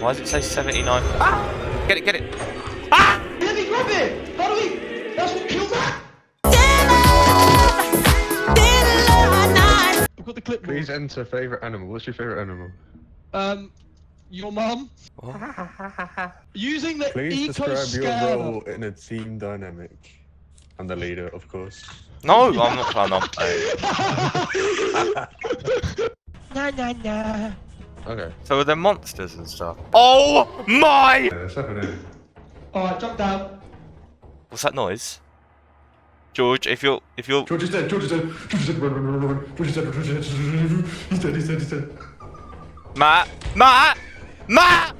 Why does it say 79? Ah! Get it, get it. Ah! Let me grab it! How do we? That's what killed that! I've got the clipboard. Please enter favorite animal. What's your favorite animal? Um, your mum. Using the Please eco describe your role in a team dynamic. I'm the leader, of course. No, I'm not, I'm not playing. Nah, nah, nah. Okay. So are there monsters and stuff? Oh my! Yeah, happening. Alright, jump down. What's that noise? George, if you're, if you're, George is dead. George is dead. George is dead. Run, run, run, run, run. George is dead. George is dead. He's dead. He's dead. He's dead. Matt, Matt, Matt!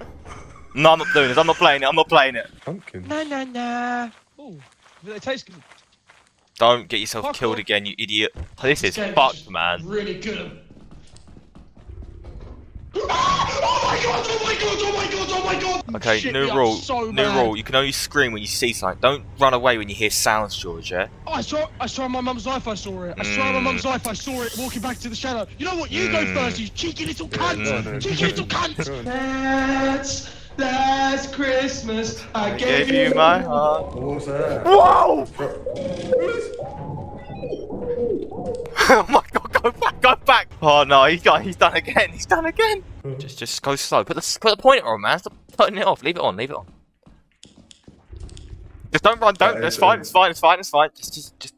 No, I'm not doing this. I'm not playing it. I'm not playing it. Pumpkin. Nah, nah, nah. Oh, they taste good. Don't get yourself Fuck killed again, you idiot. This is Game fucked, man. Really good. Ah! Oh my god! Oh my god! Oh my god! Oh my god! Okay, Shit new rule. So new rule. You can only scream when you see something. Don't run away when you hear sounds, George. Yeah. Oh, I saw. I saw on my mum's life. I saw it. I saw on my Mm. mum's life. I saw it walking back to the shadow. You know what? You go Mm. first, you cheeky little cunt. no, no. Cheeky little cunt. Go on. That's last Christmas. I Gave you my heart. What was that? Whoa! Bro, oh my god! Go back! Go back! Oh no! He's got. He's done again. He's done again. Hmm. Just, just go slow. Put the, put the pointer on, man. Stop putting it off. Leave it on. Leave it on. Just don't run. Don't. It's fine. It's fine. It's fine. It's fine. Just, just, just,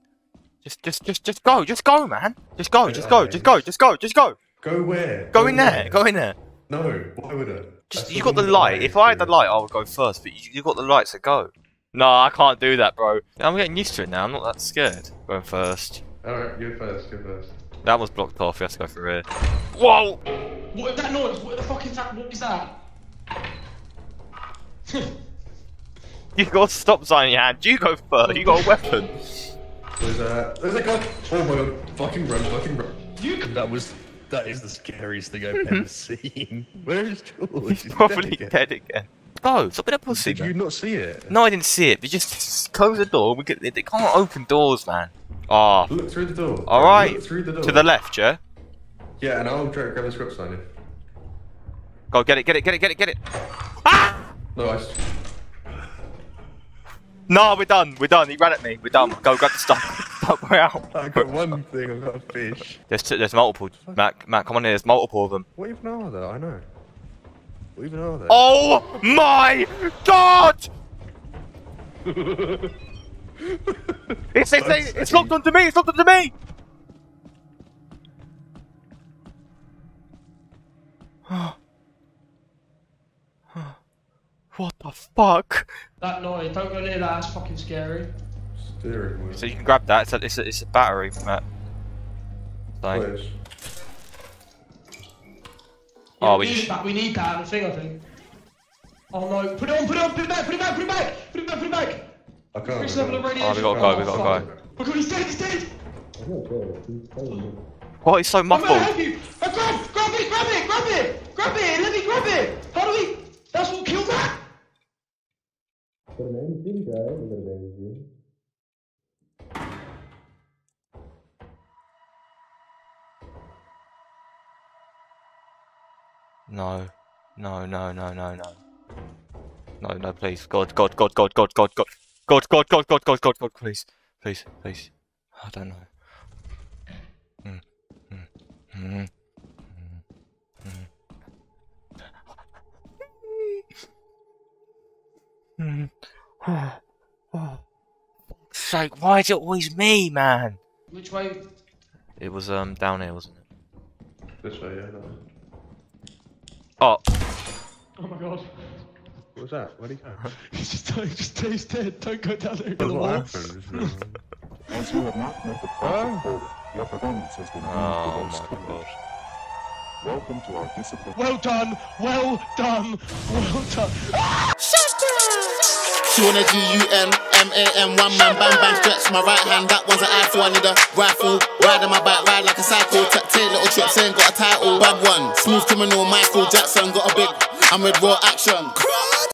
just, just, just, just go. Just go, man. Just go. Just go. Just go. Just go. Just go. Go where? Go in there. Go in there. No, why would I? Just, you got the light. If I had the light, I would go first. But you, you got the light, so go. No, I can't do that, bro. I'm getting used to it now. I'm not that scared. Going first. Alright, go first, go first. That was blocked off. You have to go through here. Whoa! What is that noise? What the fuck is that? What is that? You've got a stop sign in your hand. You go first. You got a weapon. There's a, there's a gun. Oh my god, fucking run, fucking run. you. That was that is the scariest thing I've ever seen. Where is George? He's He's probably dead again. dead again. Go. Stop being a pussy. Did you not see it? No, I didn't see it. But just, just close the door. We. They can't open doors, man. Ah. Look through the door. All right. Look through the door. To the left, yeah. Yeah, and I'll try to grab the script sign in. Go get it. Get it. Get it. Get it. Get it. Ah! No, I. No, we're done. We're done. He ran at me. We're done. Go grab the stuff. We're out. I got one thing, I've got a fish. There's t- there's multiple. Matt, Matt, come on in. There's multiple of them. What even are they? I know. What even are they? Oh my god! It's, it's, it's, it's locked onto me. It's locked onto me. what the fuck? That noise. Don't go near that. That's fucking scary. Steering wheel. So you can grab that. It's a it's a, it's a battery, Matt. So, Where's- Oh, we we need just- that. We need that. I think. I think. Oh no! Put it on! Put it on! Put it back! Put it back! Put it back! Put it back! Put it back! I can't. Level of radiation. Oh, we gotta go, we gotta fuck. go. Oh god, he's dead! He's dead! what? He's so I'm gonna help you! Uh, grab! Grab it! Grab it! Grab it! Grab it! Let me grab it! How do we? That's what killed that! No, no, no, no, no, no. No, no, please. God, God, God, God, God, God, God. God, God, God, God, God, God, God, please. Please, please. I don't know. Mm, mm, mm, mm, mm. Mm. Oh, fuck's sake, why is it always me, man? Which way? It was um down here, wasn't it? This way, yeah. No. Oh, Oh my god. What was that? Where'd he go? He's just, he's just he's dead. Don't go down there. what happened? As you have not met the project goal, your performance has been deemed oh below my standard. god. Welcome to our discipline. Well done. Well done. Well done. Ah! She wanna G U M M A M one man bang bang stretch my right hand. That one's an eyeful. I need a rifle. Ride on my bike, ride like a cycle. Tuck tail, little trips ain't got a title. Bad one, smooth criminal. Michael Jackson got a big. I'm with raw action.